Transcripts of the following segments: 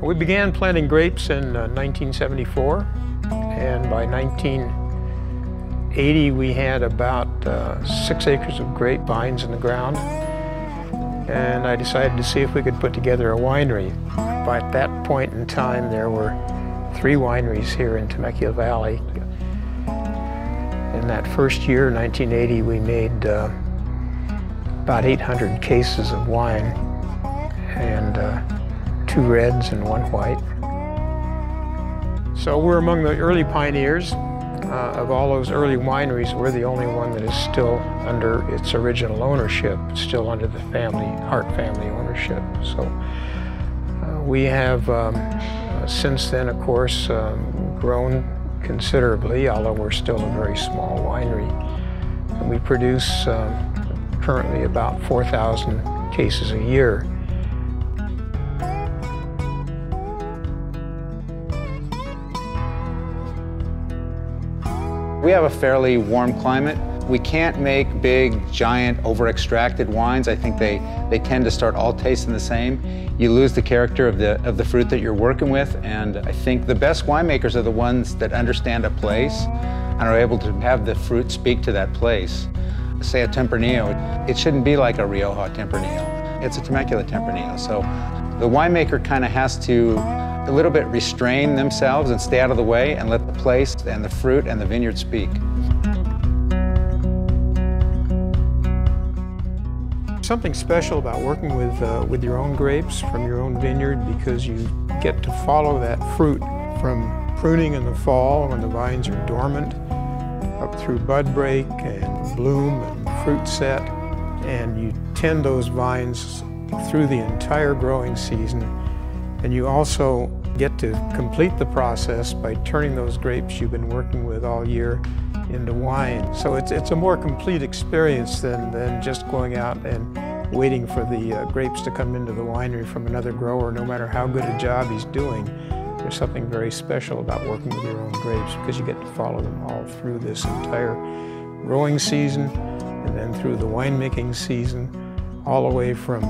We began planting grapes in uh, 1974, and by 1980 we had about uh, six acres of grapevines in the ground. And I decided to see if we could put together a winery. By that point in time, there were three wineries here in Temecula Valley. In that first year, 1980, we made uh, about 800 cases of wine and uh, two reds and one white. So we're among the early pioneers. Uh, of all those early wineries, we're the only one that is still under its original ownership, still under the family, Hart family ownership. So uh, we have um, uh, since then, of course, um, grown considerably, although we're still a very small winery. And we produce um, currently about 4,000 cases a year. We have a fairly warm climate. We can't make big, giant, over-extracted wines. I think they, they tend to start all tasting the same. You lose the character of the, of the fruit that you're working with, and I think the best winemakers are the ones that understand a place and are able to have the fruit speak to that place. Say a Tempranillo, it shouldn't be like a Rioja Tempranillo. It's a Temecula Tempranillo, so the winemaker kind of has to a little bit restrain themselves and stay out of the way and let the place and the fruit and the vineyard speak. Something special about working with, uh, with your own grapes from your own vineyard because you get to follow that fruit from pruning in the fall when the vines are dormant up through bud break and bloom and fruit set and you tend those vines through the entire growing season and you also get to complete the process by turning those grapes you've been working with all year into wine. So it's, it's a more complete experience than, than just going out and waiting for the uh, grapes to come into the winery from another grower, no matter how good a job he's doing. There's something very special about working with your own grapes because you get to follow them all through this entire growing season and then through the winemaking season, all the way from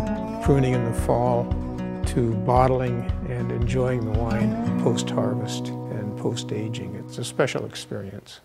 pruning in the fall to bottling and enjoying the wine post-harvest and post-aging. It's a special experience.